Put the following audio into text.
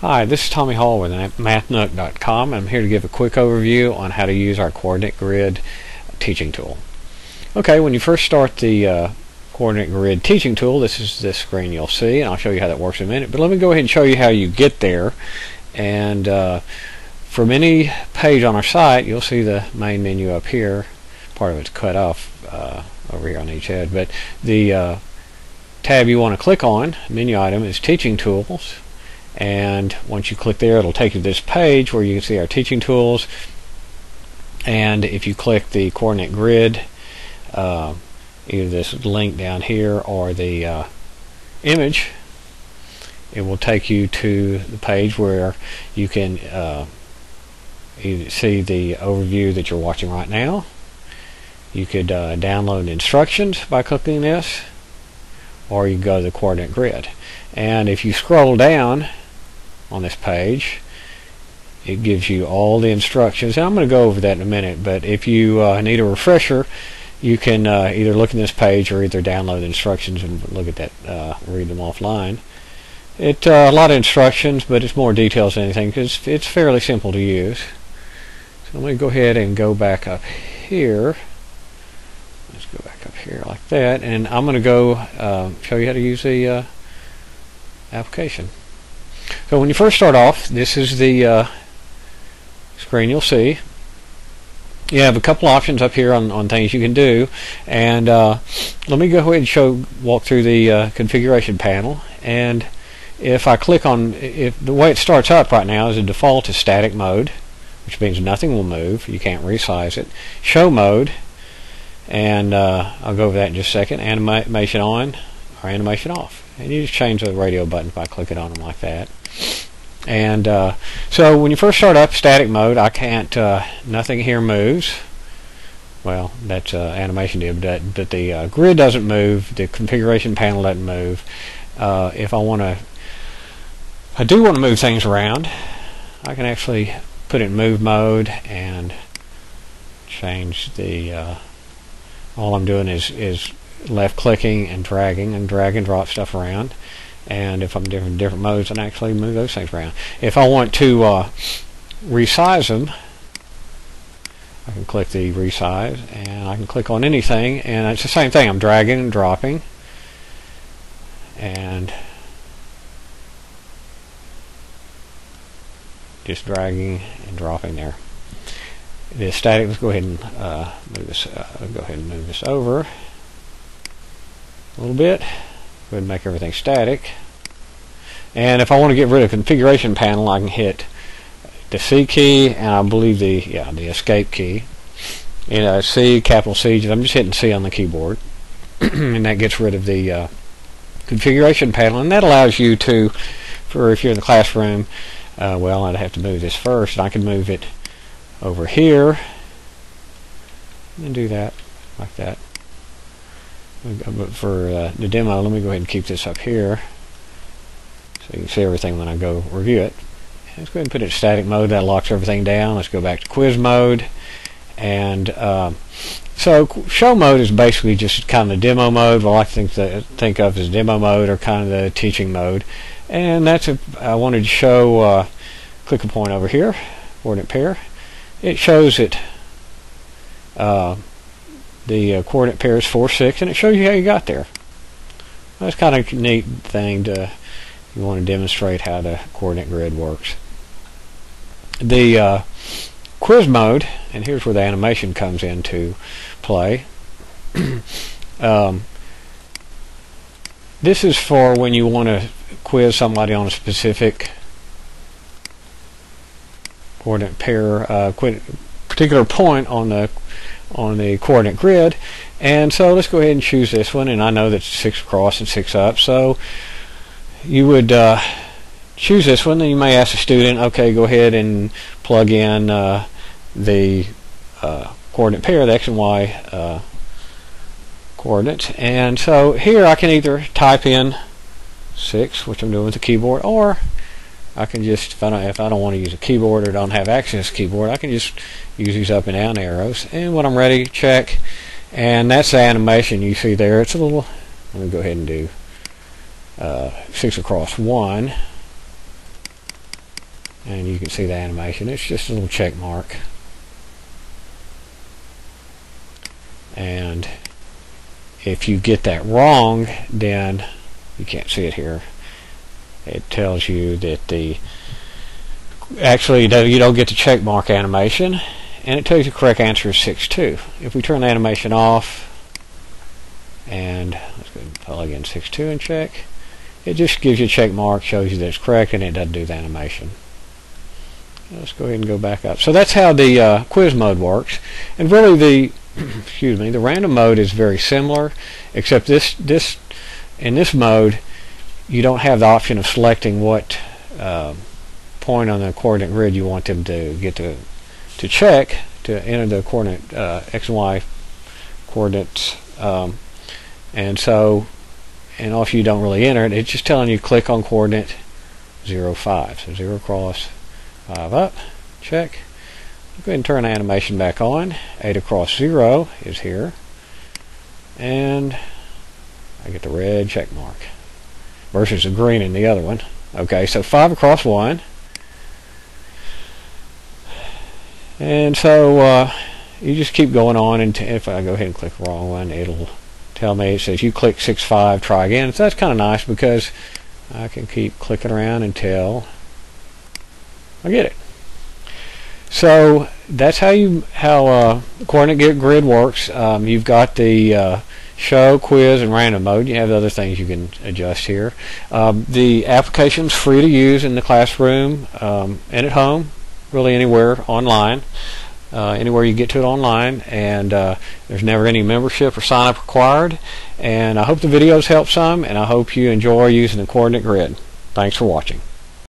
Hi, this is Tommy Hall with MathNook.com. I'm here to give a quick overview on how to use our coordinate grid teaching tool. Okay, when you first start the uh, coordinate grid teaching tool, this is this screen you'll see, and I'll show you how that works in a minute. But let me go ahead and show you how you get there. And uh, from any page on our site, you'll see the main menu up here. Part of it's cut off uh, over here on each head, but the uh, tab you want to click on, menu item, is Teaching Tools and once you click there it'll take you to this page where you can see our teaching tools. And if you click the coordinate grid uh, either this link down here or the uh, image it will take you to the page where you can uh, see the overview that you're watching right now. You could uh, download instructions by clicking this or you go to the coordinate grid. And if you scroll down on this page. It gives you all the instructions. And I'm going to go over that in a minute, but if you uh, need a refresher, you can uh, either look at this page or either download the instructions and look at that, uh, read them offline. It uh, a lot of instructions, but it's more details than anything because it's fairly simple to use. So let me go ahead and go back up here. Let's go back up here like that, and I'm going to go uh, show you how to use the uh, application. So when you first start off, this is the uh, screen you'll see. You have a couple options up here on, on things you can do, and uh, let me go ahead and show walk through the uh, configuration panel. And if I click on, if the way it starts up right now is a default to static mode, which means nothing will move. You can't resize it. Show mode, and uh, I'll go over that in just a second. Animation on or animation off and you just change the radio buttons by clicking on them like that. And uh, so when you first start up static mode I can't uh, nothing here moves. Well that's uh, animation did but, but the uh, grid doesn't move. The configuration panel doesn't move. Uh, if I want to I do want to move things around I can actually put it in move mode and change the uh, all I'm doing is is left clicking and dragging and drag and drop stuff around. And if I'm different different modes can actually move those things around. If I want to uh, resize them I can click the resize and I can click on anything. And it's the same thing. I'm dragging and dropping. And just dragging and dropping there. The static let's go ahead and uh, move this uh, go ahead and move this over a little bit. Go ahead and make everything static. And if I want to get rid of configuration panel, I can hit the C key and I believe the yeah the escape key. And uh, C, capital C, I'm just hitting C on the keyboard. and that gets rid of the uh, configuration panel. And that allows you to, for if you're in the classroom, uh, well, I'd have to move this first. I can move it over here and do that like that but for uh, the demo, let me go ahead and keep this up here so you can see everything when I go review it. Let's go ahead and put it in static mode. That locks everything down. Let's go back to quiz mode. And uh, so show mode is basically just kind of demo mode. What I like to think, think of as demo mode or kind of the teaching mode. And that's a, I wanted to show, uh, click a point over here, coordinate pair. It shows it uh, the uh, coordinate pair is 4, 6, and it shows you how you got there. That's kind of a neat thing to you want to demonstrate how the coordinate grid works. The uh, quiz mode, and here's where the animation comes into play. um, this is for when you want to quiz somebody on a specific coordinate pair, uh, particular point on the on the coordinate grid. And so let's go ahead and choose this one. And I know that's 6 across and 6 up. So you would uh, choose this one. Then you may ask a student, okay, go ahead and plug in uh, the uh, coordinate pair, the x and y uh, coordinates. And so here I can either type in 6, which I'm doing with the keyboard, or I can just, if I don't, if I don't want to use a keyboard or don't have access to keyboard, I can just use these up and down arrows. And when I'm ready, check. And that's the animation you see there. It's a little, let me go ahead and do uh, 6 across 1. and you can see the animation it's just a little check mark and if you get that wrong then you can't see it here it tells you that the actually you don't get the check mark animation and it tells you the correct answer is 6-2 if we turn the animation off and let's go and plug in 6-2 and check it just gives you a check mark shows you that it's correct and it doesn't do the animation. Let's go ahead and go back up. So that's how the uh, quiz mode works. And really the excuse me the random mode is very similar except this this in this mode you don't have the option of selecting what uh, point on the coordinate grid you want them to get to to check to enter the coordinate uh, x and y coordinates um, and so and if you don't really enter it it's just telling you click on coordinate 0 5 so 0 across 5 up check. Go ahead and turn the animation back on. 8 across 0 is here. And I get the red check mark versus a green in the other one. Okay so 5 across 1 and so uh, you just keep going on and if I go ahead and click the wrong one it'll tell me. It says you click 6-5 try again. So that's kind of nice because I can keep clicking around until I get it. So that's how you how uh, coordinate grid works. Um, you've got the uh, show quiz and random mode you have other things you can adjust here um, the application's free to use in the classroom um, and at home really anywhere online. Uh, anywhere you get to it online and uh, there's never any membership or sign up required and I hope the videos help some and I hope you enjoy using the coordinate grid. Thanks for watching.